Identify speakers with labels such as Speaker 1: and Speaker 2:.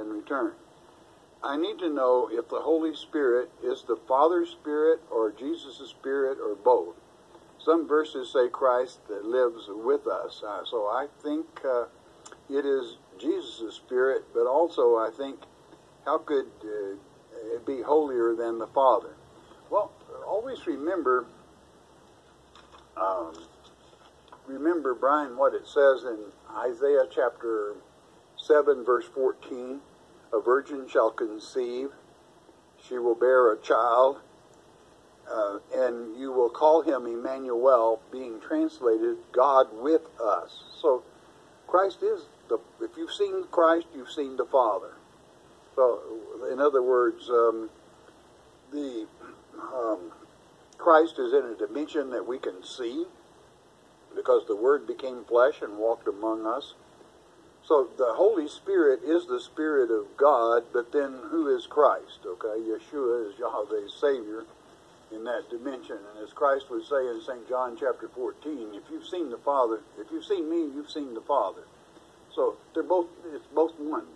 Speaker 1: in return. I need to know if the Holy Spirit is the Father's Spirit or Jesus' Spirit or both. Some verses say Christ that lives with us, uh, so I think uh, it is Jesus' Spirit, but also I think how could uh, it be holier than the Father? Well, always remember, um, remember, Brian, what it says in Isaiah chapter 7, verse 14 A virgin shall conceive, she will bear a child, uh, and you will call him Emmanuel, being translated God with us. So Christ is the, if you've seen Christ, you've seen the Father. So, in other words, um, the um, Christ is in a dimension that we can see because the Word became flesh and walked among us. So the Holy Spirit is the Spirit of God, but then who is Christ? Okay, Yeshua is Yahweh's Savior in that dimension. And as Christ would say in St. John chapter 14, if you've seen the Father, if you've seen me, you've seen the Father. So they're both, it's both one.